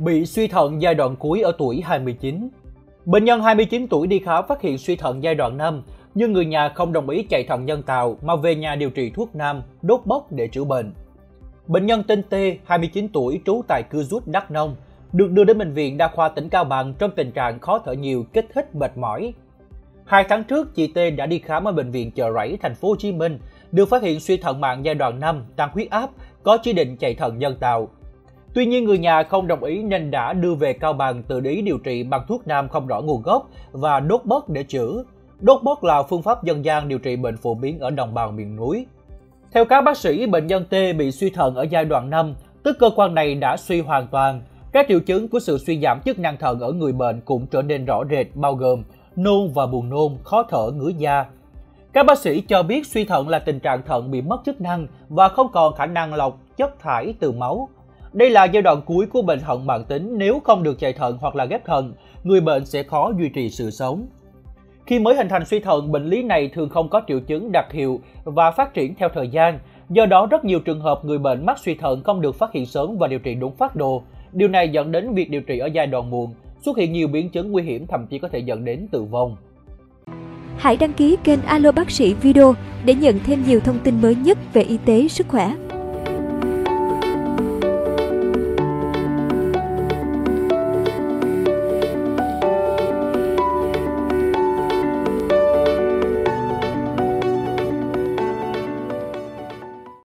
bị suy thận giai đoạn cuối ở tuổi 29. Bệnh nhân 29 tuổi đi khám phát hiện suy thận giai đoạn 5, nhưng người nhà không đồng ý chạy thận nhân tạo mà về nhà điều trị thuốc nam, đốt bốc để chữa bệnh. Bệnh nhân tên T, 29 tuổi, trú tại Cư Rút, Đắk Nông, được đưa đến bệnh viện đa khoa tỉnh Cao Bằng trong tình trạng khó thở nhiều, kích thích mệt mỏi. Hai tháng trước, chị T đã đi khám ở bệnh viện Chợ Rẫy, thành phố Hồ Chí Minh, được phát hiện suy thận mạng giai đoạn 5, tăng huyết áp, có chỉ định chạy thận nhân tạo. Tuy nhiên người nhà không đồng ý nên đã đưa về Cao Bằng tự ý điều trị bằng thuốc nam không rõ nguồn gốc và đốt bớt để chữa. Đốt bớt là phương pháp dân gian điều trị bệnh phổ biến ở đồng bằng miền núi. Theo các bác sĩ, bệnh nhân T bị suy thận ở giai đoạn 5, tức cơ quan này đã suy hoàn toàn. Các triệu chứng của sự suy giảm chức năng thận ở người bệnh cũng trở nên rõ rệt bao gồm nôn và buồn nôn, khó thở, ngứa da. Các bác sĩ cho biết suy thận là tình trạng thận bị mất chức năng và không còn khả năng lọc chất thải từ máu. Đây là giai đoạn cuối của bệnh thận mạng tính nếu không được chạy thận hoặc là ghép thận, người bệnh sẽ khó duy trì sự sống. Khi mới hình thành suy thận, bệnh lý này thường không có triệu chứng đặc hiệu và phát triển theo thời gian. Do đó, rất nhiều trường hợp người bệnh mắc suy thận không được phát hiện sớm và điều trị đúng phác đồ. Điều này dẫn đến việc điều trị ở giai đoạn muộn, xuất hiện nhiều biến chứng nguy hiểm thậm chí có thể dẫn đến tử vong. Hãy đăng ký kênh Alo Bác sĩ Video để nhận thêm nhiều thông tin mới nhất về y tế, sức khỏe.